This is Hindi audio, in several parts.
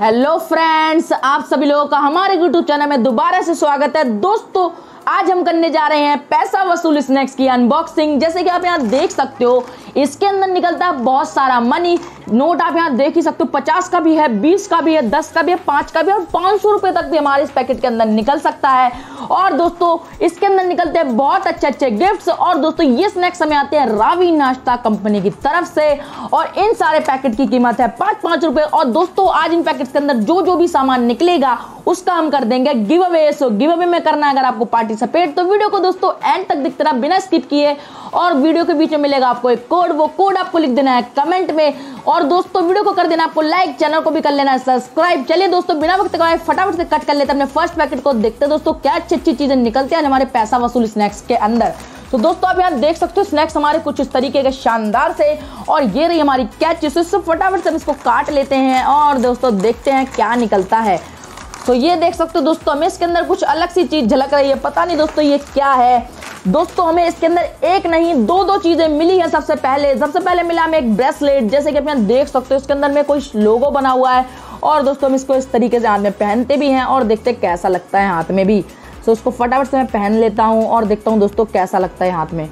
हेलो फ्रेंड्स आप सभी लोगों का हमारे यूट्यूब चैनल में दोबारा से स्वागत है। दोस्तों आज हम करने जा रहे हैं पैसा वसूल स्नैक्स की अनबॉक्सिंग जैसे कि आप यहाँ देख सकते हो, इसके अंदर निकलता है बहुत सारा मनी नोट आप यहाँ देख ही सकते हो, पचास का भी है, बीस का भी है, दस का भी है, पाँच का भी है और पाँच सौ रुपए तक भी हमारे इस पैकेट के अंदर निकल सकता है। और दोस्तों, इसके अंदर निकलते हैं बहुत अच्छे अच्छे गिफ्ट्स और दोस्तों, ये स्नैक्स हमें आते हैं रावी नाश्ता कंपनी की तरफ़ से। और इन सारे पैकेट की कीमत है पाँच पाँच रुपए। और दोस्तों, आज इन पैकेट के अंदर जो जो भी सामान निकलेगा उसका हम कर देंगे give away so give away में करना है अगर आपको पार्टिसिपेट तो वीडियो को दोस्तों एंड तक दिखते रहा, बिना स्किप किए। और वीडियो के बीच में मिलेगा आपको एक कोड वो कोड आपको लिख देना है कमेंट में। और दोस्तों वीडियो को कर देना आपको लाइक चैनल को भी कर लेना है सब्सक्राइब चलिए दोस्तों, बिना वक्त गवाए फटाफट से कट कर लेते हैं अपने फ़र्स्ट पैकेट को। देखते हैं दोस्तों, क्या अच्छी अच्छी चीज़ें निकलती हैं हमारे पैसा वसूल स्नैक्स के अंदर। तो दोस्तों आप यहाँ देख सकते हो स्नैक्स हमारे कुछ इस तरीके के शानदार से, और ये रही हमारी कैच इससे फटाफट से हम इसको काट लेते हैं, और दोस्तों देखते हैं क्या निकलता है। तो ये देख सकते हो दोस्तों, हमें इसके अंदर कुछ अलग सी चीज़ झलक रही है। पता नहीं दोस्तों, ये क्या है? दोस्तों, हमें इसके अंदर एक नहीं दो दो चीज़ें मिली है सबसे पहले। सबसे पहले मिला हमें एक ब्रेसलेट, जैसे कि आप देख सकते हो, इसके अंदर में कोई लोगो बना हुआ है। और दोस्तों, हम इसको इस तरीके से हाथ में पहनते भी हैं और देखते कैसा लगता है हाथ में भी। सो इसको फटाफट से मैं पहन लेता हूँ और देखता हूँ दोस्तों कैसा लगता है हाथ में।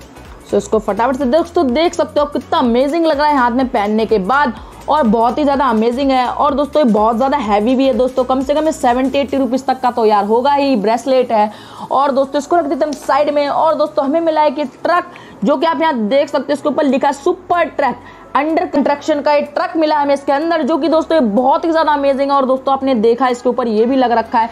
सो इसको फटाफट से दोस्तों देख सकते हो कितना अमेजिंग लग रहा है हाथ में पहनने के बाद। और बहुत ही ज़्यादा अमेजिंग है। और दोस्तों, ये बहुत ज़्यादा हैवी भी है दोस्तों। कम से कम सेवेंटी एट्टी रुपीज़ तक का तो यार होगा ही ब्रेसलेट है। और दोस्तों, इसको रख देते हम साइड में। और दोस्तों, हमें मिला है कि ट्रक जो कि आप यहाँ देख सकते हैं, इसके ऊपर लिखा है सुपर ट्रक अंडर कंस्ट्रक्शन का एक ट्रक मिला हमें इसके अंदर, जो कि दोस्तों ये बहुत ही ज़्यादा अमेजिंग है। और दोस्तों, आपने देखा इसके ऊपर ये भी लग रखा है।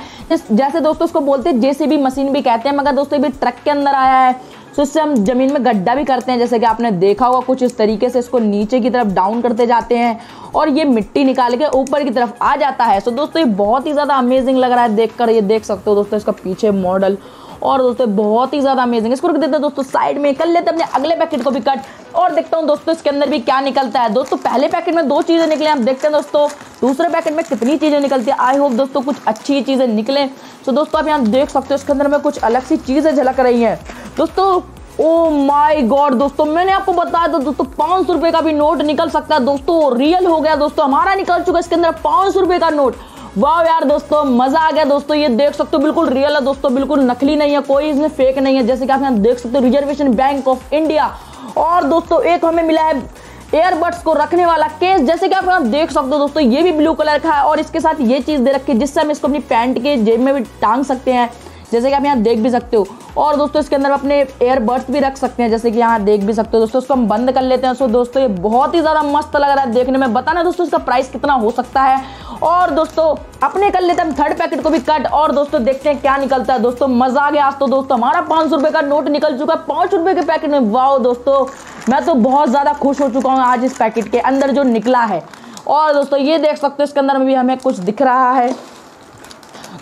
जैसे दोस्तों इसको बोलते हैं, जेसीबी मशीन भी कहते हैं, मगर दोस्तों ये भी ट्रक के अंदर आया है। तो इससे हम ज़मीन में गड्ढा भी करते हैं, जैसे कि आपने देखा होगा, कुछ इस तरीके से इसको नीचे की तरफ़ डाउन करते जाते हैं और ये मिट्टी निकाल के ऊपर की तरफ़ आ जाता है। तो दोस्तों, ये बहुत ही ज़्यादा अमेजिंग लग रहा है देख ये देख सकते हो दोस्तों, इसका पीछे मॉडल और दोस्तों बहुत ही ज़्यादा अमेजिंग इसको रख देते हैं दोस्तों साइड में, कर लेते हैं अपने अगले पैकेट को भी कट और देखता हूँ दोस्तों, इसके अंदर भी क्या निकलता है। दोस्तों, पहले पैकेट में दो चीज़ें निकले आप देखते हैं दोस्तों, दूसरे पैकेट में कितनी चीज़ें निकलती है। आई होप दोस्तों कुछ अच्छी चीज़ें निकले। तो दोस्तों, आप यहाँ देख सकते हो, इसके अंदर में कुछ अलग सी चीज़ें झलक रही हैं। दोस्तों ओ माय गॉड दोस्तों, मैंने आपको बताया था, दोस्तों, पाँच सौ का भी नोट निकल सकता है। दोस्तों रियल हो गया, दोस्तों, हमारा निकल चुका है इसके अंदर पाँच सौ का नोट। वाह यार, दोस्तों, मज़ा आ गया, दोस्तों, ये देख सकते हो, बिल्कुल रियल है, दोस्तों, बिल्कुल नकली नहीं है, कोई इसमें फेक नहीं है। जैसे कि आप यहाँ देख सकते हो रिजर्वेशन बैंक ऑफ़ इंडिया और दोस्तों, एक हमें मिला है एयरबड्स को रखने वाला केस जैसे कि आप यहाँ देख सकते हो दोस्तों, ये भी ब्लू कलर का है और इसके साथ ये चीज़ दे रखी है जिससे हम इसको अपनी पैंट के जेब में भी टांग सकते हैं। जैसे कि आप यहाँ देख भी सकते हो और दोस्तों, इसके अंदर अपने एयरबड्स भी रख सकते हैं, जैसे कि यहाँ देख भी सकते हो दोस्तों, इसको हम बंद कर लेते हैं। सो दोस्तों, ये बहुत ही ज़्यादा मस्त लग रहा है देखने में। बताना दोस्तों, इसका प्राइस कितना हो सकता है? और दोस्तों, अपने कर लेते हैं हम थर्ड पैकेट को भी कट और दोस्तों, देखते हैं क्या निकलता है। दोस्तों, मज़ा आ गया। आज तो दोस्तों, हमारा पाँच सौ का नोट निकल चुका है। पाँच रुपए के पैकेट में। वाओ दोस्तों, मैं तो बहुत ज़्यादा खुश हो चुका हूँ आज इस पैकेट के अंदर जो निकला है। और दोस्तों, ये देख सकते हो, इसके अंदर में भी हमें कुछ दिख रहा है।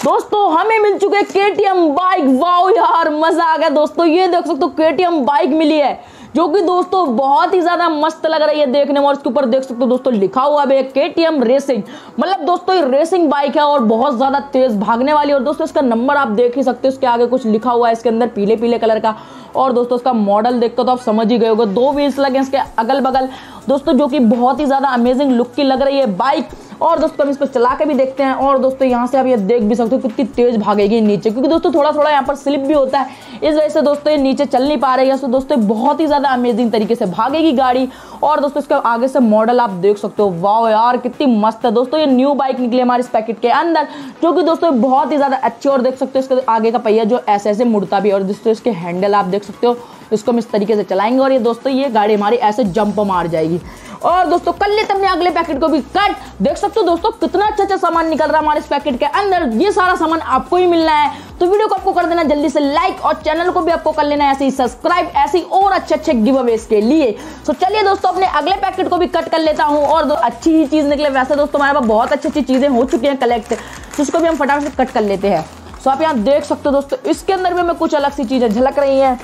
दोस्तों, हमें मिल चुके केटीएम बाइक वाओ यार, मज़ा आ गया दोस्तों। ये देख सकते हो केटीएम बाइक मिली है, जो कि दोस्तों बहुत ही ज़्यादा मस्त लग रही है देखने में। और इसके ऊपर देख सकते हो दोस्तों, लिखा हुआ है के टी एम रेसिंग मतलब दोस्तों, ये रेसिंग बाइक है और बहुत ज़्यादा तेज भागने वाली और दोस्तों, इसका नंबर आप देख ही सकते हो, इसके आगे कुछ लिखा हुआ है इसके अंदर पीले पीले कलर का। और दोस्तों, इसका मॉडल देखकर तो आप समझ ही गए होगे, दो व्हील्स लगे इसके अगल बगल दोस्तों, जो कि बहुत ही ज़्यादा अमेजिंग लुक की लग रही है बाइक और दोस्तों हम इस पर चला के भी देखते हैं। और दोस्तों, यहाँ से आप ये देख भी सकते हो कितनी तेज भागेगी नीचे, क्योंकि दोस्तों थोड़ा थोड़ा यहाँ पर स्लिप भी होता है। इस वजह से दोस्तों, ये नीचे चल नहीं पा रही है। तो दोस्तों बहुत ही ज़्यादा अमेजिंग तरीके से भागेगी गाड़ी। और दोस्तों, इसके आगे से मॉडल आप देख सकते हो। वाह यार, कितनी मस्त है। दोस्तों, ये न्यू बाइक निकली हमारे इस पैकेट के अंदर, जो कि दोस्तों बहुत ही ज़्यादा अच्छी और देख सकते हो, इसके आगे का पहिया जो ऐसे ऐसे मुड़ता भी और दोस्तों, इसके हैंडल आप देख सकते हो। इसको हम इस तरीके से चलाएँगे। और ये दोस्तों, ये गाड़ी हमारी ऐसे जंप मार जाएगी। और दोस्तों, कल लेते अपने अगले पैकेट को भी। कट! देख सकते हो दोस्तों, कितना अच्छा अच्छा सामान निकल रहा है हमारे इस पैकेट के अंदर। ये सारा सामान आपको ही मिलना है। तो वीडियो को आपको कर देना जल्दी से लाइक और चैनल को भी आपको कर लेना ऐसे ही सब्सक्राइब, ऐसे ही और अच्छे अच्छे गिव अवेज के लिए। तो चलिए दोस्तों, अपने अगले पैकेट को भी कट कर लेता हूँ। और अच्छी ही चीज़ निकले। वैसे दोस्तों, हमारे पास बहुत अच्छी अच्छी चीज़ें हो चुकी हैं कलेक्ट तो उसको भी हम फटाफट कट कर लेते हैं। सो आप यहाँ देख सकते हो दोस्तों, इसके अंदर भी हमें कुछ अलग सी चीज़ें झलक रही हैं।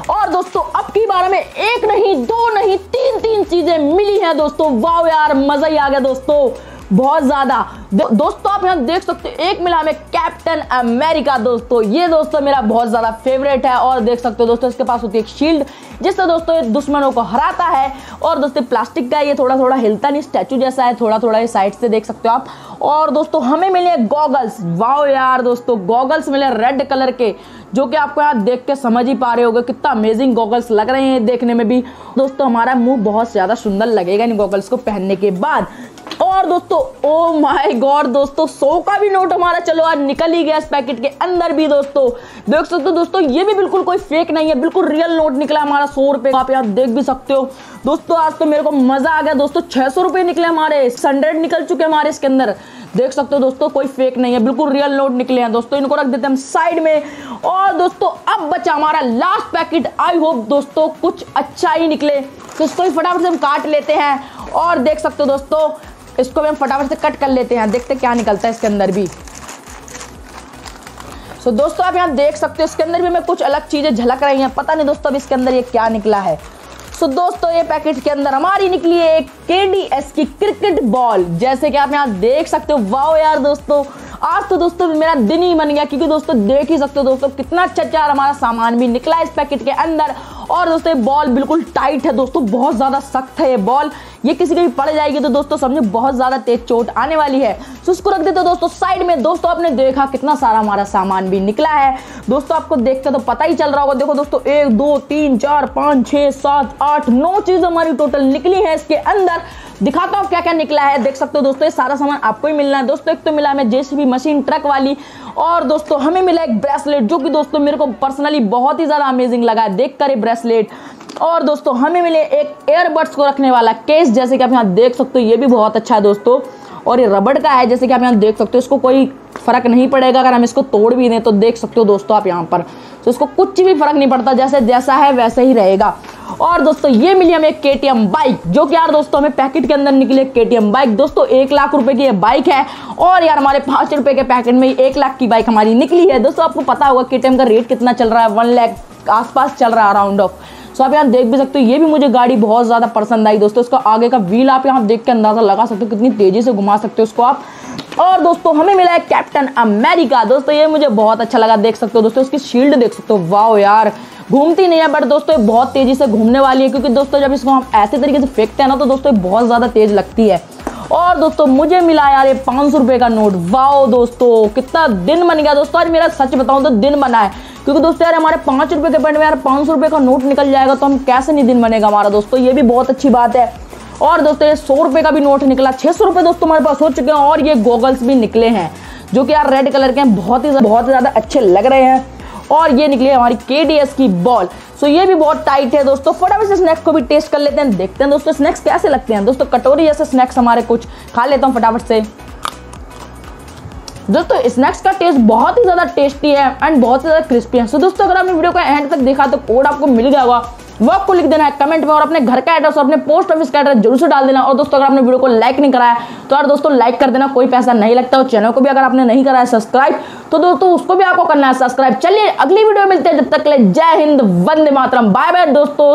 और दोस्तों, अब की बार में एक नहीं, दो नहीं तीन तीन चीज़ें मिली हैं दोस्तों। वाह यार, मज़ा ही आ गया दोस्तों। बहुत ज़्यादा। दो, दोस्तों आप यहाँ देख सकते हो एक मिला हमें कैप्टन अमेरिका दोस्तों। ये दोस्तों मेरा बहुत ज़्यादा फेवरेट है और देख सकते हो दोस्तों इसके पास होती है एक शील्ड जिससे दोस्तों ये दुश्मनों को हराता है। और दोस्तों प्लास्टिक का ये थोड़ा थोड़ा हिलता नहीं स्टैचू जैसा है थोड़ा थोड़ा ये साइड से देख सकते हो आप। और दोस्तों हमें मिले गॉगल्स वाओ यार दोस्तों गॉगल्स मिले रेड कलर के जो कि आपको यहाँ देख के समझ ही पा रहे होगे। कितना अमेजिंग गॉगल्स लग रहे हैं देखने में भी। दोस्तों हमारा मुँह बहुत ज़्यादा सुंदर लगेगा इन गॉगल्स को पहनने के बाद। और दोस्तों, ओ माय गॉड दोस्तों, सौ का भी नोट हमारा, चलो आज निकल ही गया इस पैकेट के अंदर भी दोस्तों। देख सकते हो दोस्तों, ये भी बिल्कुल कोई फेक नहीं है, बिल्कुल रियल नोट निकला हमारा सौ रुपए आप यहाँ देख भी सकते हो। दोस्तों, आज तो मेरे को मज़ा आ गया दोस्तों, छह सौ रुपए निकले हमारे हंड्रेड निकल चुके हमारे इसके अंदर। देख सकते हो दोस्तों, कोई फेक नहीं है, बिल्कुल रियल नोट निकले हैं दोस्तों, इनको रख देते हैं हम साइड में। और दोस्तों, अब बचा हमारा लास्ट पैकेट आई होप दोस्तों, कुछ अच्छा ही निकले। तो इसको फटाफट से हम काट लेते हैं। और देख सकते हो दोस्तों इसको भी हम फटाफट से कट कर लेते हैं। देखते क्या निकलता है इसके अंदर भी। सो so, दोस्तों आप यहाँ देख सकते हो इसके अंदर भी हमें कुछ अलग चीज़ें झलक रही हैं। पता नहीं दोस्तों अब इसके अंदर ये क्या निकला है। सो so, दोस्तों ये पैकेट के अंदर हमारी निकली है एक केडीएस की क्रिकेट बॉल जैसे कि आप यहाँ देख सकते हो वाओ यार दोस्तों। आज तो दोस्तों मेरा दिन ही बन गया क्योंकि दोस्तों देख ही सकते हो दोस्तों कितना अच्छा अच्छा हमारा सामान भी निकला इस पैकेट के अंदर। और दोस्तों ये बॉल बिल्कुल टाइट है दोस्तों बहुत ज़्यादा सख्त है ये बॉल ये किसी के भी पड़ जाएगी तो दोस्तों समझो बहुत ज़्यादा तेज चोट आने वाली है। उसको रख देते दोस्तों साइड में दोस्तों आपने देखा कितना सारा हमारा सामान भी निकला है। दोस्तों आपको देखकर तो पता ही चल रहा होगा, देखो दोस्तों, एक, दो, तीन, चार, पाँच, छह, सात, आठ, नौ चीज़ हमारी टोटल निकली है इसके अंदर। दिखाता हूँ क्या क्या निकला है। देख सकते हो दोस्तों, ये सारा सामान आपको ही मिलना है। दोस्तों, एक तो मिला हमें जेसीबी मशीन ट्रक वाली और दोस्तों हमें मिला एक ब्रेसलेट, जो कि दोस्तों मेरे को पर्सनली बहुत ही ज़्यादा अमेजिंग लगा है। देख कर ये ब्रेसलेट। और दोस्तों, हमें मिले एक एयरबड्स को रखने वाला केस जैसे कि आप यहाँ देख सकते हो, ये भी बहुत अच्छा है दोस्तों। और ये रबड़ का है, जैसे कि आप यहाँ देख सकते हो, इसको कोई फ़र्क नहीं पड़ेगा, अगर हम इसको तोड़ भी दें तो देख सकते हो दोस्तों आप यहाँ पर। तो इसको कुछ भी फ़र्क नहीं पड़ता, जैसे जैसा है वैसे ही रहेगा। और दोस्तों, ये मिली हमें के टी बाइक जो कि यार दोस्तों, हमें पैकेट के अंदर निकले के टी बाइक दोस्तों, एक लाख रुपए की ये बाइक है, और यार हमारे पाँच रुपए के पैकेट में एक लाख की बाइक हमारी निकली है। दोस्तों, आपको पता होगा के टी एम का रेट कितना चल रहा है वन लाख आसपास चल रहा है अराउंड ऑफ़ सो आप यहाँ देख भी सकते हो, ये भी मुझे गाड़ी बहुत ज़्यादा पसंद आई दोस्तों। इसका आगे का व्हील आप यहाँ देख के अंदाज़ा लगा सकते हो, कितनी तेज़ी से घुमा सकते हो उसको आप। और दोस्तों, हमें मिला है कैप्टन अमेरिका दोस्तों, ये मुझे बहुत अच्छा लगा देख सकते हो दोस्तों उसकी शील्ड देख सकते हो। वाओ यार, घूमती नहीं है बट दोस्तों, ये बहुत तेज़ी से घूमने वाली है, क्योंकि दोस्तों, जब इसको हम ऐसे तरीके से फेंकते हैं ना तो दोस्तों, ये बहुत ज़्यादा तेज लगती है। और दोस्तों, मुझे मिला यार ये पाँच सौ का नोट। वाओ दोस्तों, कितना दिन बन गया दोस्तों। आज मेरा सच बताऊँ तो दिन बना है। क्योंकि दोस्तों यार, हमारे पाँच रुपए के पेंट में यार पाँच सौ का नोट निकल जाएगा तो हम कैसे नहीं दिन बनेगा हमारा दोस्तों? ये भी बहुत अच्छी बात है। और दोस्तों, ये सौ रुपए का भी नोट निकला। छह सौ रुपए दोस्तों हमारे पास हो चुके हैं और ये गोगल्स भी निकले हैं, जो कि यार रेड कलर के हैं, बहुत ही बहुत ज़्यादा अच्छे लग रहे हैं। और ये निकली हमारी के की बॉल सो ये भी बहुत टाइट है दोस्तों. फटाफट से स्नैक्स को भी टेस्ट कर लेते हैं, देखते हैं दोस्तों स्नैक्स कैसे लगते हैं. दोस्तों, कटोरी जैसे स्नैक्स हमारे कुछ खा लेता हूँ फटाफट से. दोस्तों स्नैक्स का टेस्ट बहुत ही ज़्यादा टेस्टी है एंड बहुत ही ज़्यादा क्रिस्पी है. सो दोस्तों, अगर आपने वीडियो का एंड तक देखा तो कोड आपको मिल गया होगा. वो को लिख देना है कमेंट में और अपने घर का एड्रेस और अपने पोस्ट ऑफ़िस का एड्रेस ज़रूर से डाल देना। और दोस्तों, अगर आपने वीडियो को लाइक नहीं कराया तो यार दोस्तों लाइक कर देना, कोई पैसा नहीं लगता और चैनल को भी अगर आपने नहीं कराया सब्सक्राइब तो दोस्तों, उसको भी आपको करना है सब्सक्राइब चलिए, अगली वीडियो मिलते हैं, जब तक ले जय हिंद, वंदे मातरम। बाय बाय दोस्तों।